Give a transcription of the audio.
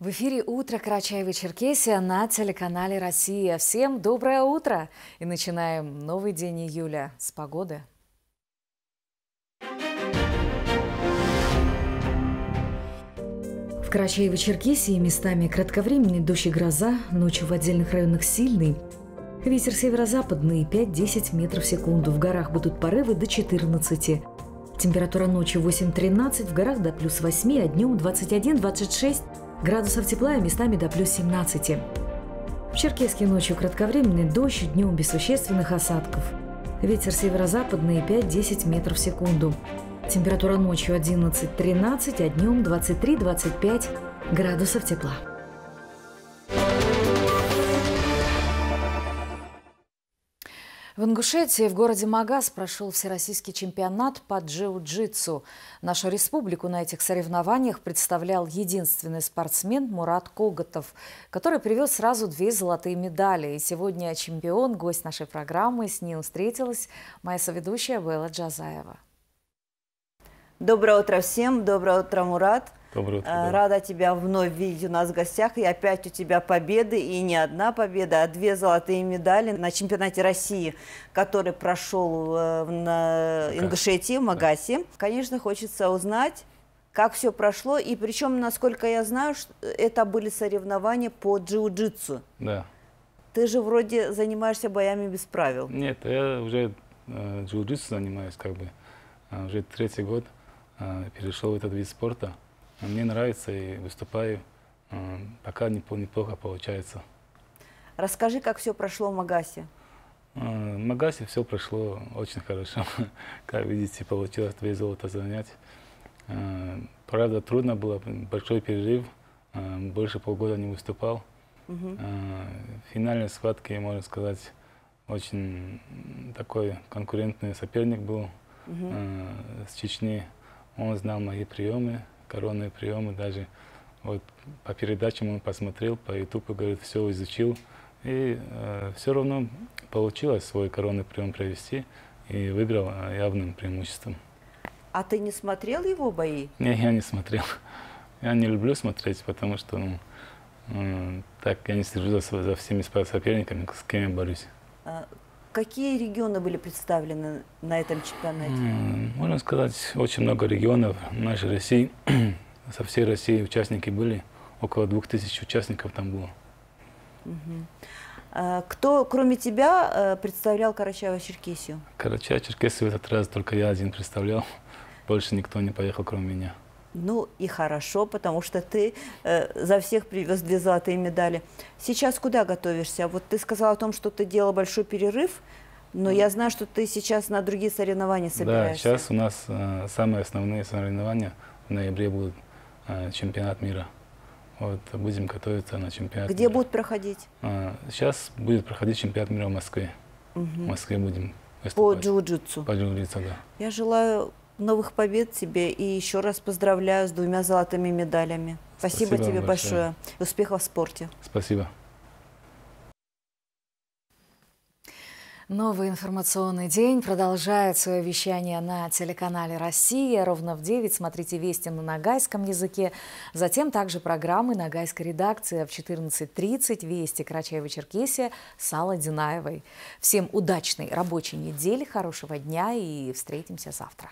В эфире «Утро Карачаева-Черкесия» на телеканале «Россия». Всем доброе утро! И начинаем новый день июля с погоды. В Карачаево-Черкесии местами кратковременный дождь и гроза, ночью в отдельных районах сильный. Ветер северо-западный 5-10 метров в секунду. В горах будут порывы до 14. Температура ночью 8-13, в горах до плюс 8, а днем 21-26 градусов тепла и местами до плюс 17. В Черкеске ночью кратковременный дождь, днем без существенных осадков. Ветер северо-западный 5-10 метров в секунду. Температура ночью 11-13, а днем 23-25 градусов тепла. В Ингушетии в городе Магаз прошел всероссийский чемпионат по джиу-джитсу. Нашу республику на этих соревнованиях представлял единственный спортсмен Мурат Коготов, который привез сразу две золотые медали. И сегодня чемпион, гость нашей программы, с ним встретилась моя соведущая Белла Джазаева. Доброе утро всем, доброе утро, Мурат. Доброе утро. Э, рада тебя вновь видеть у нас в гостях. И опять у тебя победы, и не одна победа, а две золотые медали на чемпионате России, который прошел э, на Ингушетии, в Магасе. Да. Конечно, хочется узнать, как все прошло, и причем, насколько я знаю, это были соревнования по джиу-джитсу. Да. Ты же вроде занимаешься боями без правил. Нет, я уже э, джиу-джитсу занимаюсь, как бы, э, уже третий год э, перешел в этот вид спорта. Мне нравится и выступаю. Э, пока неплохо получается. Расскажи, как все прошло в Магасе. Э, в Магасе все прошло очень хорошо. Как видите, получилось две золота занять. Э, правда, трудно было, большой перерыв. Больше полгода не выступал. Угу. Финальной схватке, можно сказать, очень такой конкурентный соперник был угу. с Чечни. Он знал мои приемы, коронные приемы, даже вот по передачам он посмотрел, по ютубу, говорит, все изучил. И э, все равно получилось свой коронный прием провести и выиграл э, явным преимуществом. А ты не смотрел его бои? Не, я не смотрел. Я не люблю смотреть, потому что ну, э, так я не слежу за, за всеми соперниками, с кем я борюсь. А какие регионы были представлены на этом чемпионате? Можно сказать, очень много регионов нашей России. Со всей России участники были. Около двух тысяч участников там было. Угу. Кто, кроме тебя, э, представлял Карачаево-Черкесию? Карачаево-Черкесию в этот раз только я один представлял. Больше никто не поехал, кроме меня. Ну и хорошо, потому что ты э, за всех привез две золотые медали. Сейчас куда готовишься? Вот ты сказал о том, что ты делал большой перерыв, но я знаю, что ты сейчас на другие соревнования собираешься. Да, сейчас у нас э, самые основные соревнования. В ноябре будут э, чемпионат мира. Вот, будем готовиться на чемпионат Где мира. будут проходить? Э, сейчас будет проходить чемпионат мира в Москве. Угу. В Москве будем выступать. По джиу-джитсу? По джиу-джитсу, да. Я желаю новых побед тебе и еще раз поздравляю с двумя золотыми медалями. Спасибо, Спасибо тебе большое. большое. Успехов в спорте. Спасибо. Новый информационный день продолжает свое вещание на телеканале «Россия». Ровно в 9 смотрите «Вести» на нагайском языке. Затем также программы нагайской редакции. В 14.30 «Вести» Карачаева-Черкесия с Аллой Динаевой. Всем удачной рабочей недели, хорошего дня и встретимся завтра.